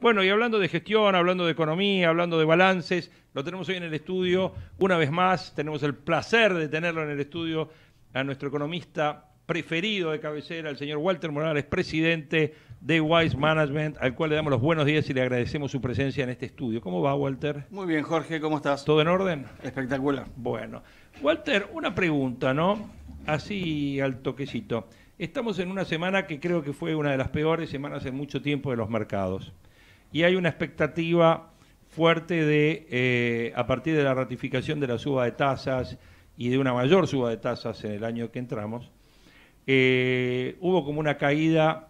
Bueno, y hablando de gestión, hablando de economía, hablando de balances, lo tenemos hoy en el estudio. Una vez más, tenemos el placer de tenerlo en el estudio a nuestro economista preferido de cabecera, el señor Walter Morales, presidente de Wise Management, al cual le damos los buenos días y le agradecemos su presencia en este estudio. ¿Cómo va, Walter? Muy bien, Jorge, ¿cómo estás? ¿Todo en orden? Espectacular. Bueno, Walter, una pregunta, ¿no? Así al toquecito. Estamos en una semana que creo que fue una de las peores semanas en mucho tiempo de los mercados. Y hay una expectativa fuerte de, eh, a partir de la ratificación de la suba de tasas y de una mayor suba de tasas en el año que entramos, eh, hubo como una caída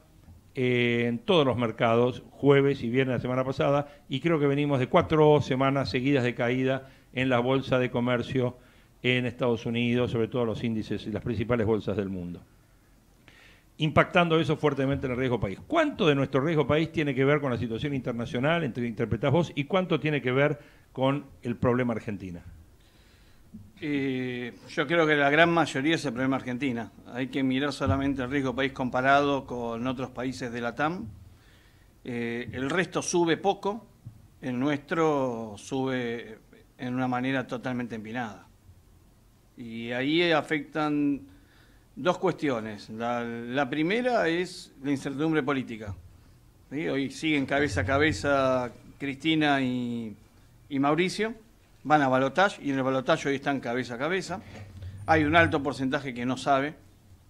eh, en todos los mercados, jueves y viernes la semana pasada, y creo que venimos de cuatro semanas seguidas de caída en la bolsa de comercio en Estados Unidos, sobre todo los índices y las principales bolsas del mundo impactando eso fuertemente en el riesgo país. ¿Cuánto de nuestro riesgo país tiene que ver con la situación internacional, entre interpretás vos, y cuánto tiene que ver con el problema Argentina? Eh, yo creo que la gran mayoría es el problema Argentina. Hay que mirar solamente el riesgo país comparado con otros países de la TAM. Eh, el resto sube poco, el nuestro sube en una manera totalmente empinada. Y ahí afectan dos cuestiones. La, primera es la incertidumbre política. Hoy siguen cabeza a cabeza Cristina y, Mauricio, van a balotaje y en el balotaje hoy están cabeza a cabeza. Hay un alto porcentaje que no sabe,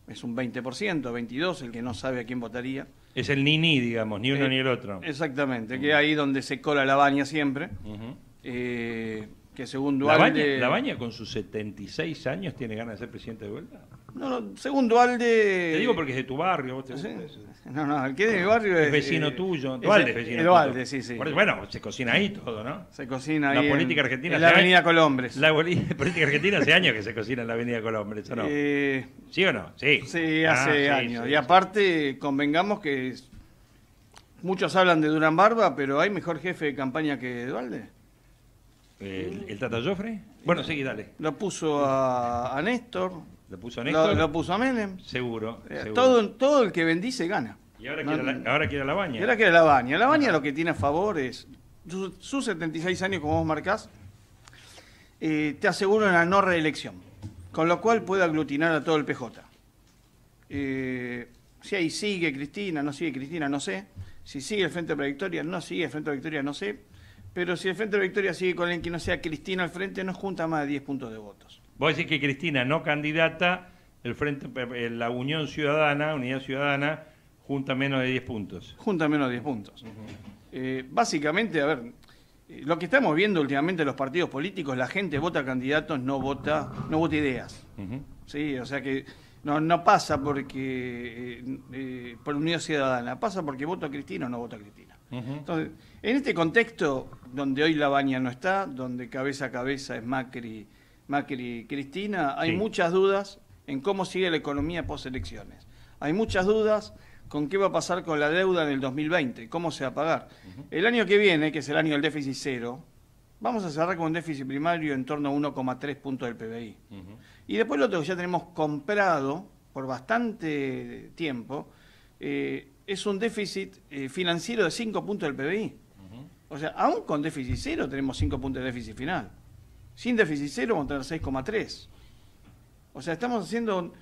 es un 20%, 22% el que no sabe a quién votaría. Es el ni ni, digamos, ni uno eh, ni el otro. Exactamente, que ahí donde se cola la baña siempre. eh, que según Dualde... ¿La baña, con sus 76 años tiene ganas de ser presidente de vuelta? No, no, según Dualde... Te digo porque es de tu barrio. Vos te No, no, el que es de mi barrio es... vecino eh, tuyo. Dualde es vecino Dualde, sí, sí. Bueno, se cocina ahí todo, ¿no? Se cocina ahí La política argentina... En la avenida Colombres. La política argentina hace años que se cocina en la avenida Colombres, ¿o no? Eh, ¿Sí o no? Sí. Sí, hace ah, años. y aparte, convengamos que muchos hablan de Durán Barba, pero ¿hay mejor jefe de campaña que Dualde? ¿El, el Tata Joffre? Bueno, seguí, dale. Lo puso a, a Néstor, ¿Lo puso a Néstor? Lo, puso a Menem. Seguro, eh, Todo, todo el que bendice gana. Y ahora, quiere, la, ahora quiere la baña. Y ahora quiere la baña. La baña lo que tiene a favor es sus 76 años, como vos marcás, eh, te asegura una no reelección. Con lo cual puede aglutinar a todo el PJ. Eh, si ahí sigue Cristina, no sigue Cristina, no sé. Si sigue el Frente de la Victoria, no sigue el Frente de la Victoria, no sé. Pero si el Frente de la Victoria sigue con alguien que no sea Cristina al frente, no junta más de 10 puntos de votos. Vos decís que Cristina no candidata, el frente, eh, la Unión Ciudadana, Unidad Ciudadana, junta menos de 10 puntos. Junta menos de 10 puntos. Eh, básicamente, a ver, eh, lo que estamos viendo últimamente en los partidos políticos, la gente vota candidatos, no vota, no vota ideas. Sí, o sea que no, no pasa porque por Unidad Ciudadana, pasa porque voto a Cristina o no voto a Cristina. Entonces, en este contexto donde hoy la baña no está, donde cabeza a cabeza es Macri Macri Cristina, hay muchas dudas en cómo sigue la economía post elecciones. Hay muchas dudas con qué va a pasar con la deuda en el 2020, cómo se va a pagar. El año que viene, que es el año del déficit cero, vamos a cerrar con un déficit primario en torno a 1,3 puntos del PBI. Y después lo otro que ya tenemos comprado por bastante tiempo, eh, es un déficit eh, financiero de 5 puntos del PBI. O sea, aún con déficit cero tenemos 5 puntos de déficit final. Sin déficit cero vamos a tener 6,3. O sea, estamos haciendo...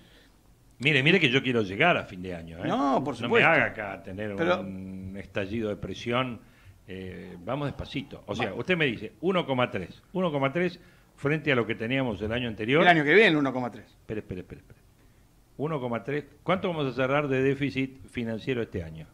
Mire, mire que yo quiero llegar a fin de año. ¿eh? No, por supuesto. No me haga acá tener un estallido de presión. Eh, vamos despacito. O sea, usted me dice 1,3. 1,3 frente a lo que teníamos el año anterior. El año que viene, 1,3. Espere, espere, espere. 1,3. ¿Cuánto vamos a cerrar de déficit financiero este año?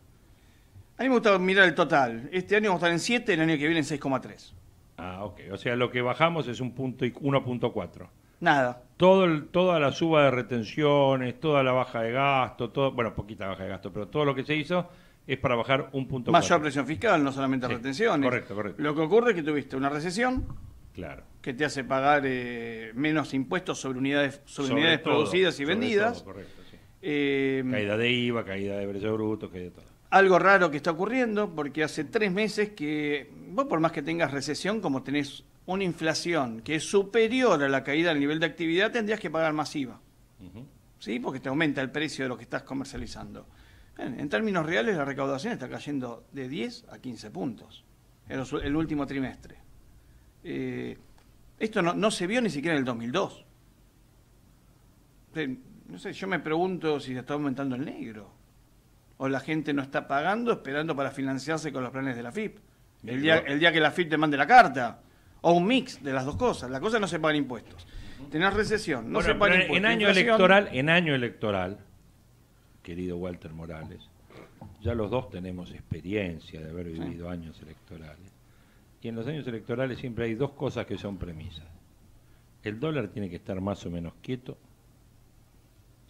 A mí me gusta mirar el total. Este año vamos a estar en 7, el año que viene en 6,3. Ah, ok. O sea, lo que bajamos es un punto y 1.4. Nada. Todo el, toda la suba de retenciones, toda la baja de gasto, todo, bueno, poquita baja de gasto, pero todo lo que se hizo es para bajar un punto. Mayor presión fiscal, no solamente retenciones. Correcto, correcto. Lo que ocurre es que tuviste una recesión. Claro. Que te hace pagar eh, menos impuestos sobre unidades, sobre, unidades producidas y vendidas. correcto, sí. Eh, caída de IVA, caída de precio bruto, caída de todo algo raro que está ocurriendo, porque hace tres meses que vos por más que tengas recesión, como tenés una inflación que es superior a la caída del nivel de actividad, tendrías que pagar más IVA. ¿Sí? Porque te aumenta el precio de lo que estás comercializando. Bien, en términos reales, la recaudación está cayendo de 10 a 15 puntos en los- el último trimestre. Eh, esto no, no se vio ni siquiera en el 2002. Eh, No sé, yo me pregunto si se está aumentando el negro. O la gente no está pagando esperando para financiarse con los planes de la FIP. El día, el día que la FIP te mande la carta. O un mix de las dos cosas. La cosa no se pagan impuestos. Tenés recesión, no Bueno, se pagan impuestos. en año inflación. electoral, en año electoral, querido Walter Morales, ya los dos tenemos experiencia de haber vivido años electorales. Y en los años electorales siempre hay dos cosas que son premisas. El dólar tiene que estar más o menos quieto,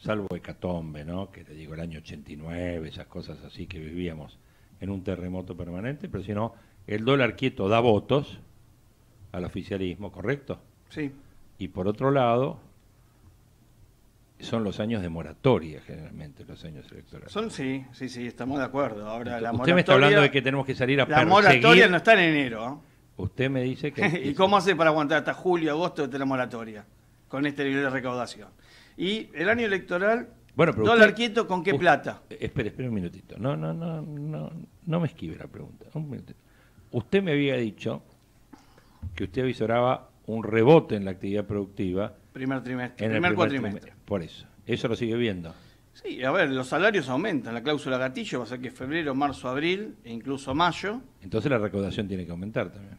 salvo hecatombe, ¿no? Que te digo, el año 89, esas cosas así que vivíamos en un terremoto permanente, pero si no, el dólar quieto da votos al oficialismo, ¿correcto? Sí. Y por otro lado, son los años de moratoria generalmente, los años electorales. Son, sí, sí, sí, estamos de acuerdo. Ahora, la Usted me está moratoria- hablando de que tenemos que salir a La perseguir. moratoria no está en enero. Usted me dice ¿eh? que... ¿Y cómo hace para aguantar hasta julio, agosto de la moratoria? Con este nivel de recaudación. Y el año electoral, Bueno, pero dólar usted- quieto, ¿con qué usted- plata? Espere, espere un minutito. No, no, no, no, no me esquive la pregunta. Un minutito. Usted me había dicho que usted avisoraba un rebote en la actividad productiva Primer trimestre, en primer primer cuatrimestre. trimestre. Por eso. Eso lo sigue viendo. Sí, a ver, los salarios aumentan. La cláusula gatillo va a ser que febrero, marzo, abril e incluso mayo, Entonces la recaudación tiene que aumentar también.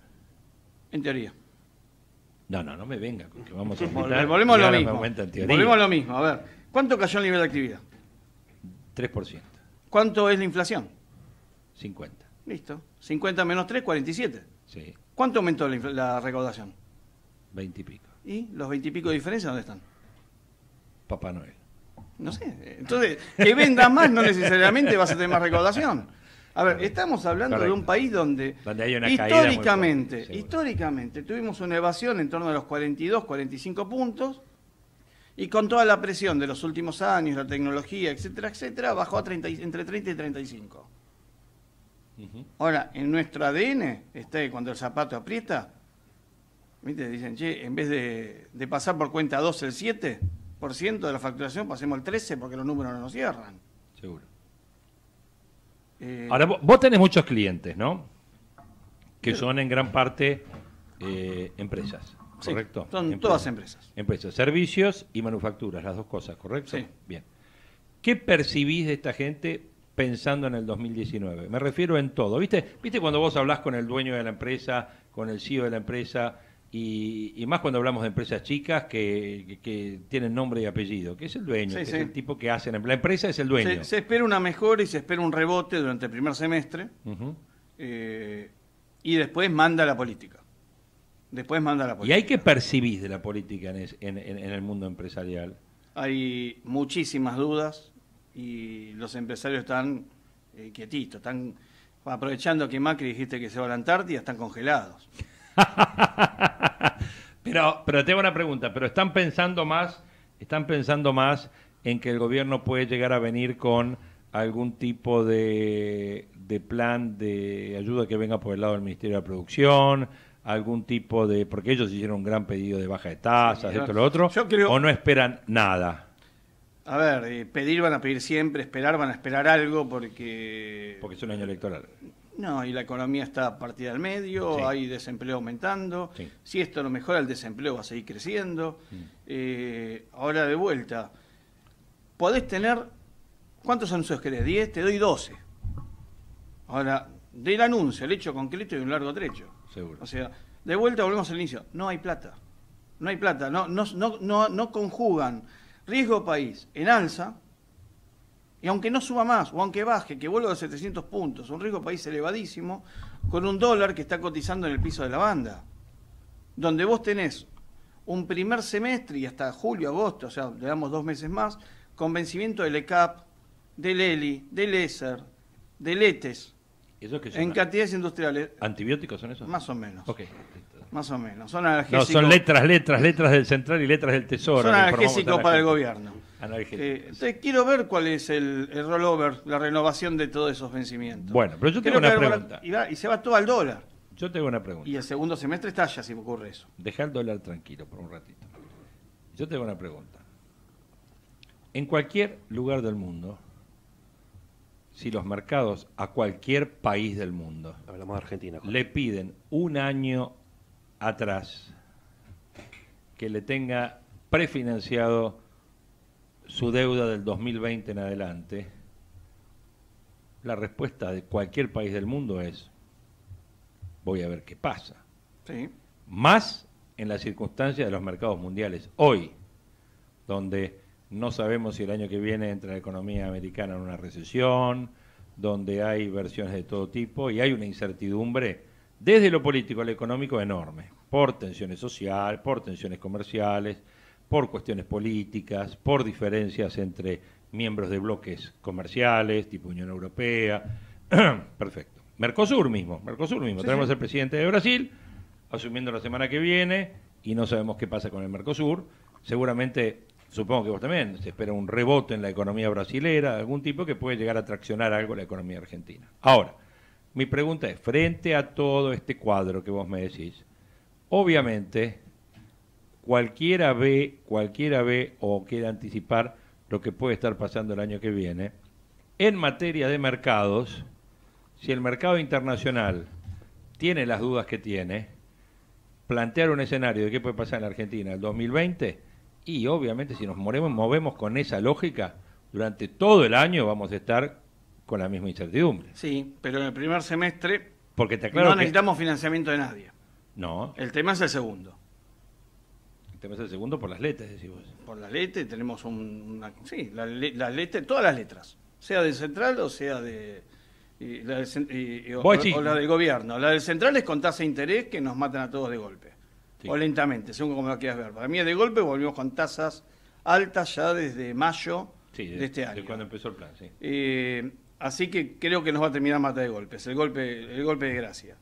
en teoría. No, no, no me venga con que vamos a aumentar. Volvemos lo mismo. Volvemos a lo mismo. A ver, ¿cuánto cayó el nivel de actividad? 3%, ¿Cuánto es la inflación? 50. Listo. 50 menos 3, 47. Sí, ¿Cuánto aumentó la, la recaudación? 20 y pico. ¿Y los 20 y pico de diferencia dónde están? Papá Noel. No sé. Entonces, que vendas más no necesariamente vas a tener más recaudación. A ver, estamos hablando de un país donde, Donde hay una históricamente, fuerte, históricamente tuvimos una evasión en torno a los 42, 45 puntos y con toda la presión de los últimos años, la tecnología, etcétera, etcétera, bajó a 30 y- entre 30 y 35. Ujú. Ahora, en nuestro ADN está que cuando el zapato aprieta, ¿viste? dicen, che, en vez de, de pasar por cuenta 2 el 7% de la facturación, pasemos el 13 porque los números no nos cierran. Seguro. Eh, Ahora, vo- vos tenés muchos clientes, ¿no? Que son en gran parte eh, empresas, sí, ¿correcto? son Empresas. todas empresas. Empresas, servicios y manufacturas, las dos cosas, ¿correcto? Sí. Bien. ¿Qué percibís de esta gente pensando en el 2019? Me refiero en todo. ¿Viste, ¿Viste cuando vos hablás con el dueño de la empresa, con el CEO de la empresa, y, y más cuando hablamos de empresas chicas que, que- que tienen nombre y apellido, que es el dueño, Sí, que sí. es el tipo que hacen. La empresa es el dueño. Se, se espera una mejora y se espera un rebote durante el primer semestre eh, y después manda la política. Después manda la ¿Y política. hay que percibís de la política en, es- en- en- en el mundo empresarial? Hay muchísimas dudas y los empresarios están eh, quietitos, están aprovechando que Macri dijiste que se va a la Antártida, están congelados. Pero, pero tengo una pregunta, pero están pensando más, están pensando más en que el gobierno puede llegar a venir con algún tipo de, de plan de ayuda que venga por el lado del Ministerio de la Producción, algún tipo de, porque ellos hicieron un gran pedido de baja de tasas, Sí, esto lo otro, Yo creo- o no esperan nada, A ver, eh, pedir van a pedir siempre, esperar van a esperar algo porque... porque es un año electoral. No, y la economía está partida al medio, Sí. hay desempleo aumentando. Sí. Si esto no mejora, el desempleo va a seguir creciendo. Mm. Eh, ahora de vuelta, podés tener. ¿Cuántos anuncios querés? ¿10? Te doy 12. Ahora, del anuncio, el hecho concreto y un largo trecho. Seguro. O sea, de vuelta volvemos al inicio. No hay plata. No hay plata. No, no, no, no, no conjugan riesgo país en alza. Y aunque no suba más, o aunque baje, que vuelva a 700 puntos, un riesgo país elevadísimo, con un dólar que está cotizando en el piso de la banda. Donde vos tenés un primer semestre y hasta julio, agosto, o sea, le damos dos meses más, con vencimiento del ECAP, del ELI, del ESER, del ETES, ¿Eso que son? en cantidades industriales, ¿Antibióticos son esos? más o menos. Ok. listo. Más o menos. Son No, analgésicos, son letras, letras, letras del central y letras del tesoro. son analgésicos para el Analgésicos. Eh, entonces quiero ver cuál es el, el rollover, la renovación de todos esos vencimientos. Bueno, pero yo Creo tengo una pregunta. Y, va- y se va todo al dólar. Yo tengo una pregunta. Y el segundo semestre estalla si me ocurre eso. Deja el dólar tranquilo por un ratito. Yo tengo una pregunta. En cualquier lugar del mundo, si los mercados a cualquier país del mundo Hablamos de Argentina. Jorge. le piden un año atrás que le tenga prefinanciado su deuda del 2020 en adelante, la respuesta de cualquier país del mundo es, voy a ver qué pasa. Sí. Más en las circunstancias de los mercados mundiales. Hoy, donde no sabemos si el año que viene entra la economía americana en una recesión, donde hay versiones de todo tipo y hay una incertidumbre desde lo político a lo económico enorme, por tensiones sociales, por tensiones comerciales, por cuestiones políticas, por diferencias entre miembros de bloques comerciales, tipo Unión Europea. Perfecto. Mercosur mismo, Mercosur mismo. Sí, Tenemos sí. el presidente de Brasil asumiendo la semana que viene y no sabemos qué pasa con el Mercosur. Seguramente, supongo que vos también, se espera un rebote en la economía brasilera, de algún tipo que puede llegar a traccionar algo la economía argentina. Ahora, mi pregunta es, frente a todo este cuadro que vos me decís, obviamente cualquiera ve, cualquiera ve o quiere anticipar lo que puede estar pasando el año que viene. En materia de mercados, si el mercado internacional tiene las dudas que tiene, plantear un escenario de qué puede pasar en la Argentina el 2020 y obviamente si nos movemos, movemos con esa lógica, durante todo el año vamos a estar con la misma incertidumbre. Sí, pero en el primer semestre Porque te aclaro no que... necesitamos financiamiento de nadie. No, El tema es el segundo. El segundo por las letras, decís vos. Por la letra tenemos un- una... Sí, la, le- la letra, todas las letras. Sea del central o sea de... y la del cen- y- y- o, o la del gobierno. La del central es con tasa de interés que nos matan a todos de golpe. Sí. O lentamente, según como lo quieras ver. Para mí de golpe volvimos con tasas altas ya desde mayo Sí, de, este de año. cuando empezó el plan, sí. Eh, así que creo que nos va a terminar mata de golpes, el golpe, el golpe de gracia.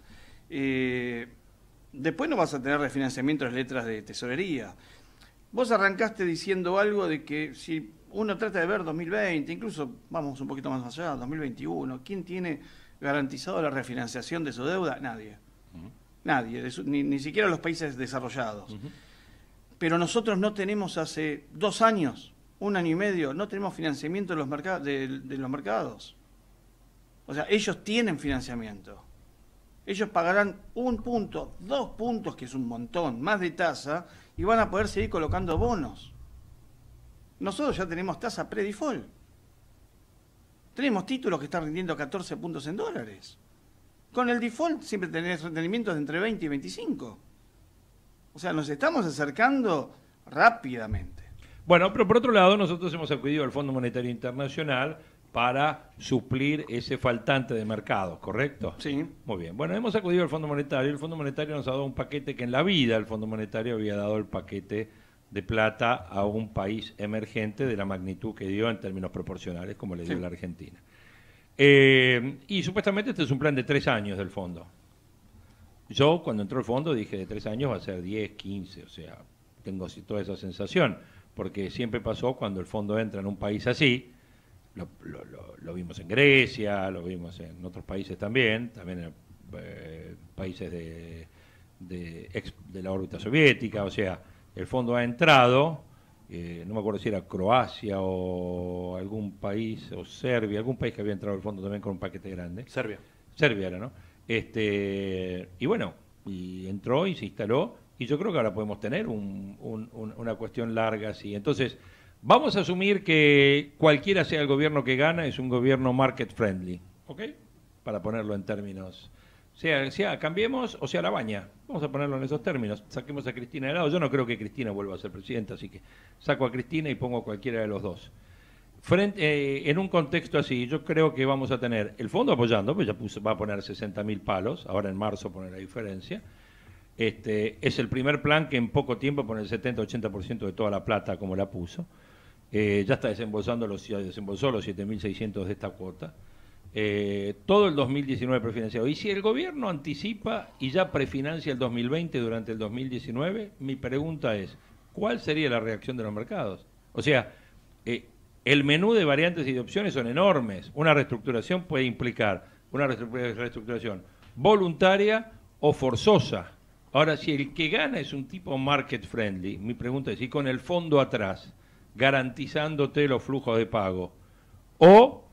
Eh, después no vas a tener refinanciamiento de las letras de tesorería. Vos arrancaste diciendo algo de que si uno trata de ver 2020, incluso vamos un poquito más allá, 2021, ¿quién tiene garantizado la refinanciación de su deuda? Nadie. Nadie, su- ni, ni siquiera los países desarrollados. Pero nosotros no tenemos hace dos años, un año y medio, no tenemos financiamiento de los, de, de los mercados. O sea, ellos tienen financiamiento. Ellos pagarán un punto, dos puntos, que es un montón, más de tasa, y van a poder seguir colocando bonos. Nosotros ya tenemos tasa pre-default. Tenemos títulos que están rindiendo 14 puntos en dólares. Con el default siempre tenés rendimientos de entre 20 y 25. O sea, nos estamos acercando rápidamente. Bueno, pero por otro lado, nosotros hemos acudido al Fondo Monetario Internacional para suplir ese faltante de mercado, ¿correcto? Sí. Muy bien. Bueno, hemos acudido al Fondo Monetario. El Fondo Monetario nos ha dado un paquete que en la vida el Fondo Monetario había dado el paquete de plata a un país emergente de la magnitud que dio en términos proporcionales, como le dio Sí. la Argentina. Eh, y supuestamente este es un plan de tres años del fondo. Yo cuando entró el fondo dije de tres años va a ser 10, 15, o sea, tengo así toda esa sensación, porque siempre pasó cuando el fondo entra en un país así, lo, lo- lo- lo vimos en Grecia, lo vimos en otros países también, también en eh, países de, de, ex- de la órbita soviética, o sea, el fondo ha entrado, eh, no me acuerdo si era Croacia o algún país, o Serbia, algún país que había entrado al fondo también con un paquete grande. Serbia. Serbia era, ¿no? Este, y bueno, y entró y se instaló, y yo creo que ahora podemos tener un- un- un- una cuestión larga así. Entonces, vamos a asumir que cualquiera sea el gobierno que gana, es un gobierno market friendly, ¿ok? Para ponerlo en términos, sea, sea cambiemos o sea la baña, vamos a ponerlo en esos términos, saquemos a Cristina de lado, yo no creo que Cristina vuelva a ser presidenta, así que saco a Cristina y pongo a cualquiera de los dos. Eh, en un contexto así, yo creo que vamos a tener el fondo apoyando, pues ya va a poner 60 mil palos, ahora en marzo pone la diferencia. Este, es el primer plan que en poco tiempo pone el 70-80% de toda la plata como la puso. Eh, ya está desembolsando los, desembolsó los 7.600 de esta cuota. Eh, todo el 2019 prefinanciado. Y si el gobierno anticipa y ya prefinancia el 2020 durante el 2019, mi pregunta es, ¿cuál sería la reacción de los mercados? O sea, eh, el menú de variantes y de opciones son enormes. Una reestructuración puede implicar una reestru- reestructuración voluntaria o forzosa. Ahora, si el que gana es un tipo market friendly, mi pregunta es, ¿y con el fondo atrás, garantizándote los flujos de pago? O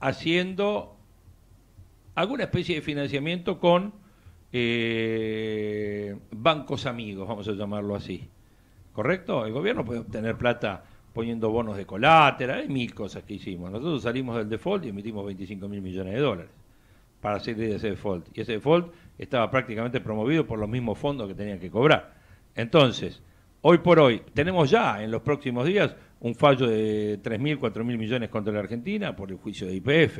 haciendo alguna especie de financiamiento con eh, bancos amigos, vamos a llamarlo así. ¿Correcto? El gobierno puede obtener plata poniendo bonos de colátera, hay mil cosas que hicimos. Nosotros salimos del default y emitimos 25 mil millones de dólares para salir de ese default. Y ese default estaba prácticamente promovido por los mismos fondos que tenían que cobrar. Entonces, hoy por hoy, tenemos ya en los próximos días un fallo de 3.000, 4.000 millones contra la Argentina por el juicio de IPF.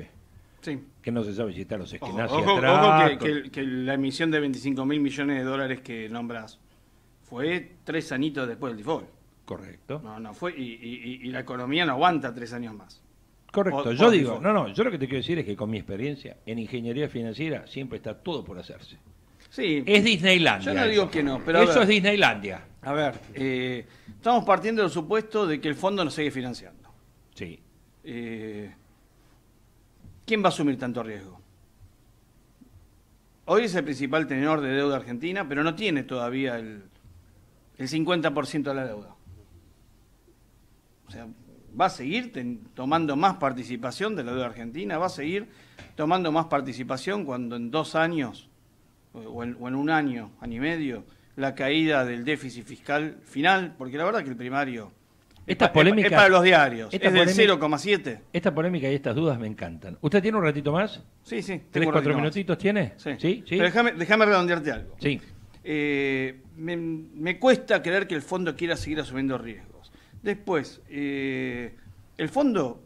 Sí. Que no se sabe si están los Ojo, esquinazos ojo- atrás. ojo que, que- que la emisión de 25 mil millones de dólares que nombras fue tres añitos después del default. Correcto. No, no fue, y, y- y- la economía no aguanta tres años más. Correcto. Yo digo, default. no, no, yo lo que te quiero decir es que con mi experiencia en ingeniería financiera siempre está todo por hacerse. Sí, Es Disneylandia. Yo no digo eso. que no, pero Eso ver. es Disneylandia. a ver, eh, estamos partiendo del supuesto de que el fondo nos sigue financiando. Sí. Eh, ¿Quién va a asumir tanto riesgo? Hoy es el principal tenedor de deuda argentina, pero no tiene todavía el, el 50% de la deuda. O sea, va a seguir ten- tomando más participación de la deuda argentina, va a seguir tomando más participación cuando en dos años o- en, o en un año, año y medio, la caída del déficit fiscal final, porque la verdad que el primario es, Estas pa- es es para los diarios, esta es del polémica- 0,7. Esta polémica y estas dudas me encantan. ¿Usted tiene un ratito más? Sí, sí. ¿Tres, cuatro ratito más. minutitos tiene? Sí. ¿Sí? ¿Sí? Pero déjame, redondearte algo. Sí. Eh, me, me cuesta creer que el fondo quiera seguir asumiendo riesgos. Después, eh, el fondo,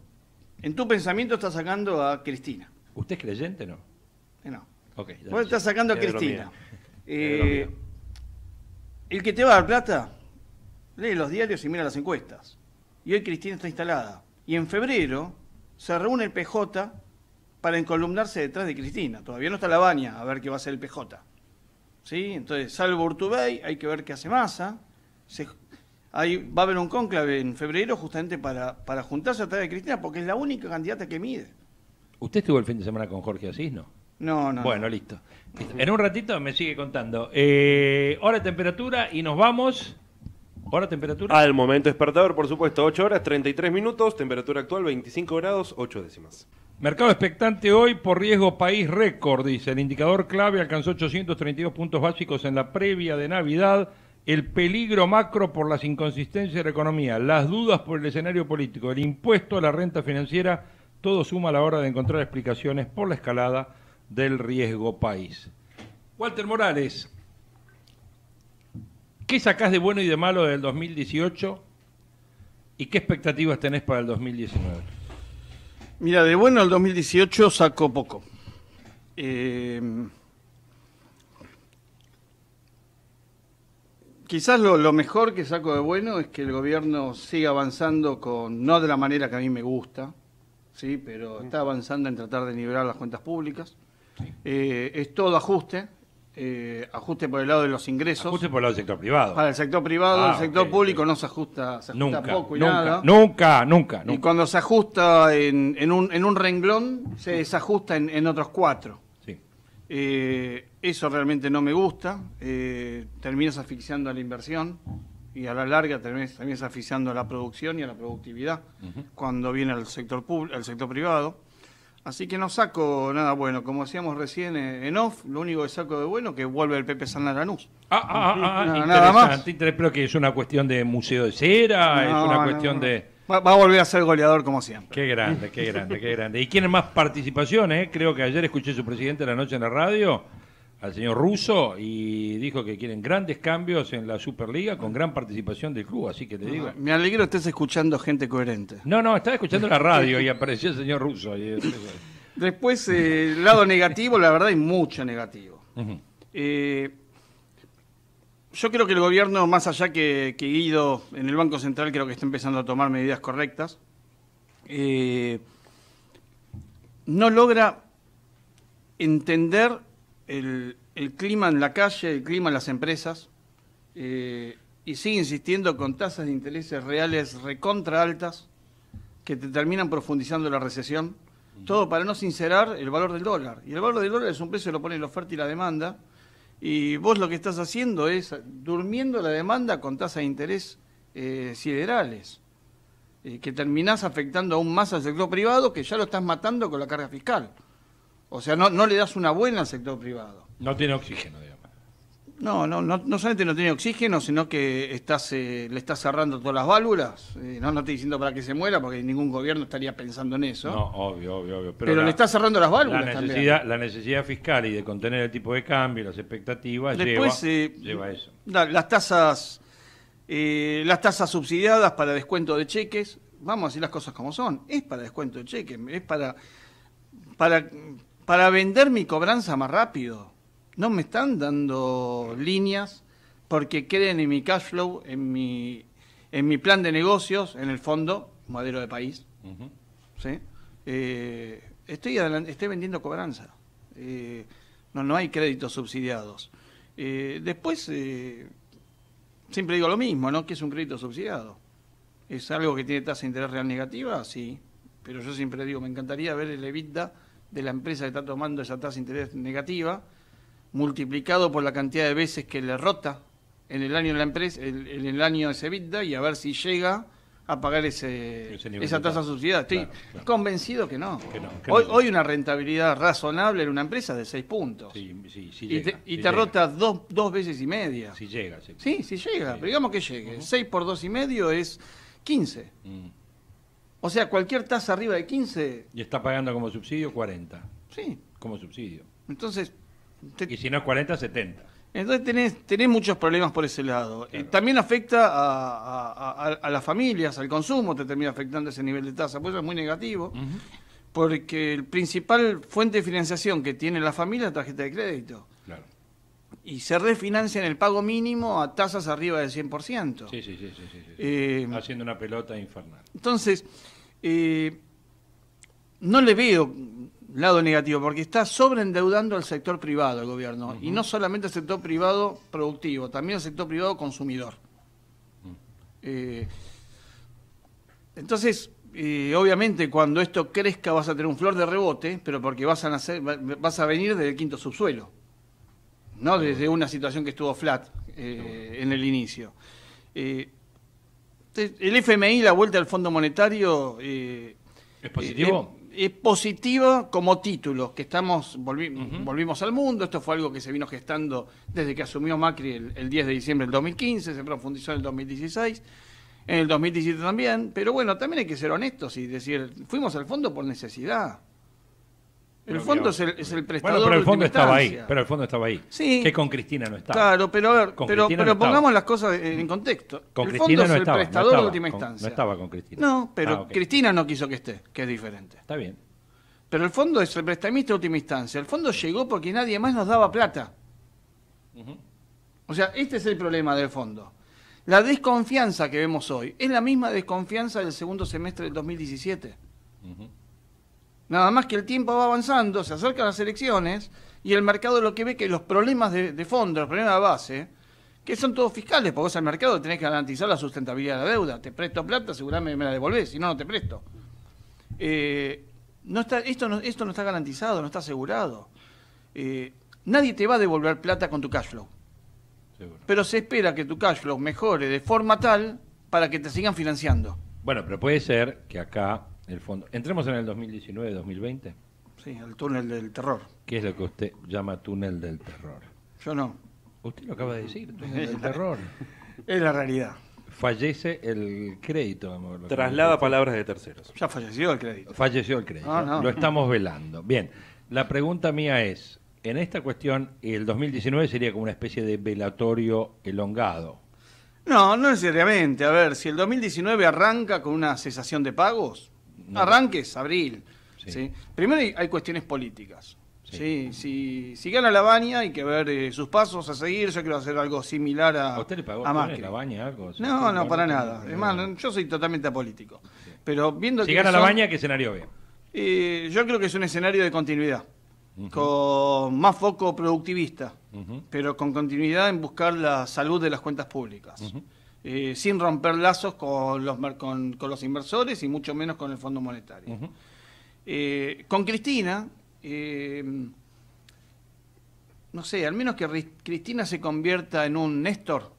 en tu pensamiento, está sacando a Cristina. ¿Usted es creyente o no? Eh, no. Ok. ya Vos estás sacando a Cristina. Eh, el que te va a dar plata, lee los diarios y mira las encuestas. Y hoy Cristina está instalada. Y en febrero se reúne el PJ para encolumnarse detrás de Cristina. Todavía no está la baña a ver qué va a hacer el PJ. ¿Sí? Entonces, salvo Urtubey, hay que ver qué hace Massa. Se- ahí va a haber un cónclave en febrero justamente para, para juntarse atrás de Cristina, porque es la única candidata que mide. ¿Usted estuvo el fin de semana con Jorge Asís, no? No, no. bueno, no. listo. Listo. En un ratito me sigue contando. Eh, hora de temperatura y nos vamos. ¿Hora de temperatura? Al momento despertador, por supuesto, 8 horas, 33 minutos, temperatura actual 25 grados, 8 décimas. Mercado expectante hoy por riesgo país récord, dice. El indicador clave alcanzó 832 puntos básicos en la previa de Navidad. El peligro macro por las inconsistencias de la economía, las dudas por el escenario político, el impuesto a la renta financiera, todo suma a la hora de encontrar explicaciones por la escalada del riesgo país. Walter Morales, ¿qué sacás de bueno y de malo del 2018 y qué expectativas tenés para el 2019? Mira, de bueno el 2018 sacó poco. Eh, quizás lo, lo mejor que saco de bueno es que el gobierno siga avanzando con, no de la manera que a mí me gusta, sí, pero está avanzando en tratar de nivelar las cuentas públicas. Eh, es todo ajuste, eh, ajuste por el lado de los ingresos. Ajuste por el lado del sector privado. Para el sector privado, Ah, el sector público no se ajusta, se ajusta Nunca, poco y nunca, nada. nunca, nunca, Y cuando se ajusta en, en un, en un renglón, se desajusta en, en otros cuatro. Sí. Eh, eso realmente no me gusta. Eh, terminas asfixiando a la inversión y a la larga terminas, terminas asfixiando a la producción y a la productividad cuando viene al sector, al sector privado. Así que no saco nada bueno. Como decíamos recién eh, en off, lo único que saco de bueno es que vuelve el Pepe San Lanús. Ah, ah, ah, ah, Nada- nada más. pero que es una cuestión de museo de cera, es una cuestión no. de... Va, va a volver a ser goleador como siempre. Qué grande, qué grande, qué grande. ¿Y quieren más participación? Eh? Creo que ayer escuché a su presidente la noche en la radio, al señor Russo, y dijo que quieren grandes cambios en la Superliga con gran participación del club, así que te digo... Me alegro que estés escuchando gente coherente. No, no, estaba escuchando la radio y apareció el señor Russo. y- Después, eh, el lado negativo, la verdad hay mucho negativo. Eh, yo creo que el gobierno, más allá que, que Guido en el Banco Central, creo que está empezando a tomar medidas correctas, eh, no logra entender el, el clima en la calle, el clima en las empresas, eh, y sigue insistiendo con tasas de intereses reales recontra altas que te terminan profundizando la recesión, todo para no sincerar el valor del dólar. Y el valor del dólar es un precio que lo pone la oferta y la demanda, y vos lo que estás haciendo es durmiendo la demanda con tasas de interés eh, siderales. eh, que terminás afectando aún más al sector privado, que ya lo estás matando con la carga fiscal. O sea, no, no le das una buena al sector privado. No tiene oxígeno, digamos. No, no, no, no solamente no tiene oxígeno, sino que estás, eh, le estás cerrando todas las válvulas. Eh, no, no estoy diciendo para que se muera, porque ningún gobierno estaría pensando en eso. No, obvio, obvio, obvio. pero la- le estás cerrando las válvulas la también. necesidad, la necesidad fiscal y de contener el tipo de cambio, y las expectativas, Después, lleva, eh, lleva a eso. la- las tasas eh, las tasas subsidiadas para descuento de cheques, vamos a decir las cosas como son, es para descuento de cheques, es para, para, para vender mi cobranza más rápido. No me están dando líneas porque creen en mi cash flow, en mi, en mi plan de negocios, en el fondo, modelo de país. ¿sí? Eh, estoy, estoy vendiendo cobranza. Eh, no, no hay créditos subsidiados. Eh, después, siempre digo lo mismo, ¿no? Que es un crédito subsidiado. ¿Es algo que tiene tasa de interés real negativa? Sí. Pero yo siempre digo, me encantaría ver el EBITDA de la empresa que está tomando esa tasa de interés negativa, multiplicado por la cantidad de veces que le rota en el año de la empresa, el- en el año ese EBITDA, y a ver si llega a pagar ese, esa de tasa tasa. subsidiada. Estoy Claro, claro. convencido que no. Que no, que hoy, no. hoy una rentabilidad razonable en una empresa de 6 puntos. Sí, sí, sí y te, y sí te llega. rota dos, dos veces y media. Si llega, sí. Sí, sí llega, pero digamos que llegue. 6 por dos y medio es 15. Mm. O sea, cualquier tasa arriba de 15, Y está pagando como subsidio 40, sí. como subsidio. Entonces, te- Y si no es 40, 70. entonces tenés, tenés muchos problemas por ese lado. Claro. Eh, también afecta a, a- a- a las familias, al consumo, te termina afectando ese nivel de tasa. Por eso es muy negativo, porque el principal fuente de financiación que tiene la familia es la tarjeta de crédito. Claro. Y se refinancia en el pago mínimo a tasas arriba del 100%. Sí, sí, sí, sí, sí, sí. Eh, Haciendo una pelota infernal. Entonces, eh, no le veo lado negativo, porque está sobreendeudando al sector privado el gobierno, y no solamente al sector privado productivo, también al sector privado consumidor. Eh, entonces, eh, obviamente, cuando esto crezca vas a tener un flor de rebote, pero porque vas a, nacer, va- vas a venir del quinto subsuelo, no desde una situación que estuvo flat eh, en el inicio. Eh, el FMI, la vuelta al Fondo Monetario, eh, ¿Es positivo? eh, es positiva como título, que estamos volvi- volvimos al mundo, esto fue algo que se vino gestando desde que asumió Macri el, el 10 de diciembre del 2015, se profundizó en el 2016, en el 2017 también, pero bueno, también hay que ser honestos y decir, fuimos al fondo por necesidad. El fondo es el, es el prestador Bueno, pero el de fondo última estaba ahí. instancia. Pero el fondo estaba ahí. Sí. Que con Cristina no estaba. Claro, pero a ver, Con pero, Cristina pero no estaba. pongamos las cosas en contexto. Con el Cristina fondo no es el estaba. no prestador estaba de última con- instancia. No estaba con Cristina. No, pero Ah. Cristina no quiso que esté, que es diferente. Está bien. Pero el fondo es el prestamista de última instancia. El fondo llegó porque nadie más nos daba plata. O sea, este es el problema del fondo. La desconfianza que vemos hoy es la misma desconfianza del segundo semestre del 2017. Ujú. Nada más que el tiempo va avanzando, se acercan las elecciones y el mercado lo que ve que los problemas de, de fondo, los problemas de base, que son todos fiscales, porque vos al mercado tenés que garantizar la sustentabilidad de la deuda. Te presto plata, seguramente me la devolvés, si no, no te presto. Eh, no está, esto, no, esto no está garantizado, no está asegurado. Eh, nadie te va a devolver plata con tu cash flow, Seguro. pero se espera que tu cash flow mejore de forma tal para que te sigan financiando. Bueno, pero puede ser que acá el fondo. Entremos en el 2019-2020. Sí, el túnel del terror. ¿Qué es lo que usted llama túnel del terror? Yo no. Usted lo acaba de decir, túnel del terror. Es la realidad. Fallece el crédito. amor, Traslada palabras de terceros. Ya falleció el crédito. Falleció el crédito. Ah, no. Lo estamos velando. Bien, la pregunta mía es, en esta cuestión, el 2019 sería como una especie de velatorio elongado. No, no necesariamente. A ver, si el 2019 arranca con una cesación de pagos, No. arranques abril. Sí. ¿sí? Primero hay, hay cuestiones políticas. Sí. Si, si gana la baña hay que ver eh, sus pasos a seguir. Yo quiero hacer algo similar a, ¿A usted le pagó a Macri. la baña algo? No, no, para nada. Es más, yo soy totalmente apolítico. Pero viendo Si que gana la baña, ¿qué escenario ve? eh, yo creo que es un escenario de continuidad. Con más foco productivista. Pero con continuidad en buscar la salud de las cuentas públicas. Eh, sin romper lazos con los, con, con los inversores y mucho menos con el Fondo Monetario. Eh, con Cristina, eh, no sé, al menos que Ri- Cristina se convierta en un Néstor,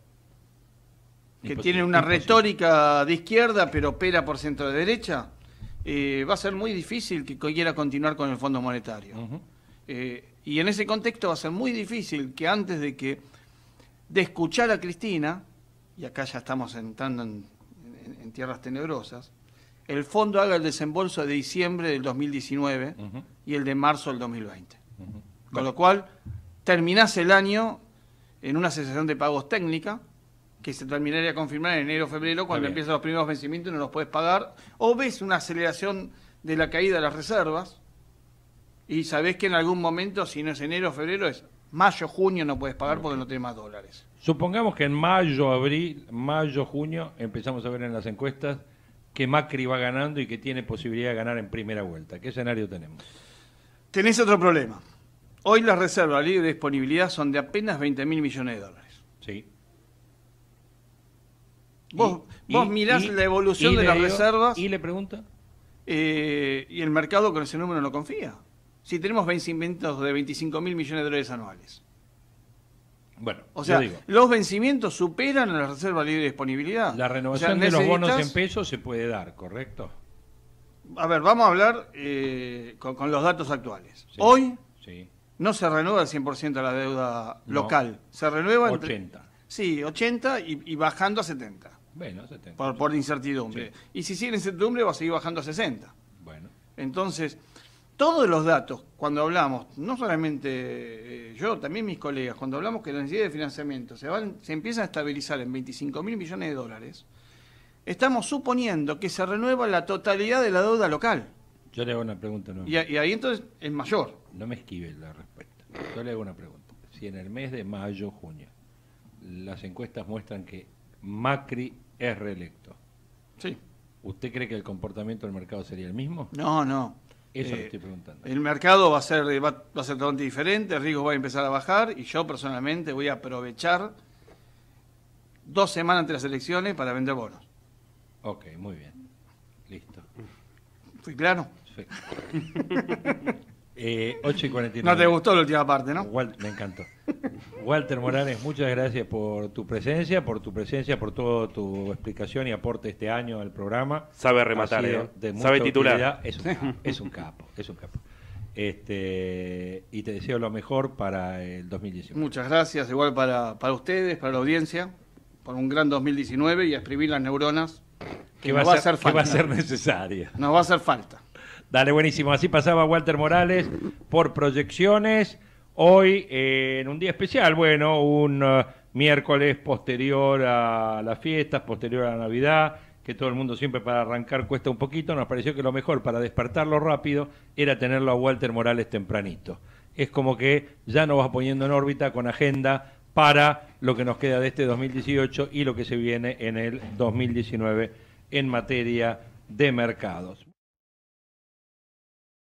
que Imposible, tiene una imposible. retórica de izquierda pero opera por centro de derecha, va a ser muy difícil que quiera continuar con el Fondo Monetario. Y en ese contexto va a ser muy difícil que antes de que de escuchar a Cristina, y acá ya estamos entrando en, en- en tierras tenebrosas, el fondo haga el desembolso de diciembre del 2019 Ujú. y el de marzo del 2020. Ujú. Con lo cual, terminás el año en una cesación de pagos técnica, que se terminaría a confirmar en enero o febrero, cuando empiezan los primeros vencimientos y no los puedes pagar, o ves una aceleración de la caída de las reservas, y sabés que en algún momento, si no es enero o febrero, es mayo, junio no puedes pagar porque no tenés más dólares. Supongamos que en mayo, abril, mayo, junio, empezamos a ver en las encuestas que Macri va ganando y que tiene posibilidad de ganar en primera vuelta. ¿Qué escenario tenemos? Tenés otro problema. Hoy las reservas libre de disponibilidad son de apenas 20 mil millones de dólares. Sí. Vos, Y- vos mirás y- la evolución de las digo- reservas ¿Y le pregunta? eh, y el mercado con ese número no confía. Si tenemos vencimientos de 25 mil millones de dólares anuales. Bueno, O sea, digo, los vencimientos superan a la reserva libre de disponibilidad. la O renovación sea, de los bonos en pesos se puede dar, ¿correcto? A ver, vamos a hablar eh, con, con los datos actuales. Sí. Hoy Sí. no se renueva el 100% la deuda No. local. Se renueva entre- 80. Sí, 80 y, y bajando a 70. Bueno, 70. Por, por incertidumbre. Sí. Y si sigue en incertidumbre va a seguir bajando a 60. Bueno. Entonces, todos los datos, cuando hablamos, no solamente eh, yo, también mis colegas, cuando hablamos que la necesidad de financiamiento se, van, se empieza a estabilizar en 25 mil millones de dólares, estamos suponiendo que se renueva la totalidad de la deuda local. Yo le hago una pregunta. No, Y, ahí entonces es mayor. no me esquive la respuesta. Yo le hago una pregunta. Si en el mes de mayo, junio, las encuestas muestran que Macri es reelecto, Sí. ¿usted cree que el comportamiento del mercado sería el mismo? No, no. Eso Eh, le estoy preguntando. El mercado va a ser va, va a ser totalmente diferente, el riesgo va a empezar a bajar y yo personalmente voy a aprovechar dos semanas antes de las elecciones para vender bonos. Ok, muy bien. Listo. ¿Fui claro? Perfecto. eh, 8 y 49. No te gustó la última parte, ¿no? Wal- me encantó. Walter Morales, muchas gracias por tu presencia, por tu presencia, por toda tu explicación y aporte este año al programa. Sabe rematar, ¿eh? de mucha Sabe titular. utilidad. Es un capo, es un capo, es un capo. Este, y te deseo lo mejor para el 2019. Muchas gracias, igual para, para ustedes, para la audiencia, por un gran 2019 y a exprimir las neuronas que ¿Qué nos va, a ser, falta. que va a ser necesaria? Nos va a hacer falta. Dale, buenísimo. Así pasaba Walter Morales por proyecciones. Hoy, eh, en un día especial, bueno, un eh, miércoles posterior a las fiestas, posterior a la Navidad, que todo el mundo siempre para arrancar cuesta un poquito, nos pareció que lo mejor para despertarlo rápido era tenerlo a Walter Morales tempranito. Es como que ya nos va poniendo en órbita con agenda para lo que nos queda de este 2018 y lo que se viene en el 2019 en materia de mercados.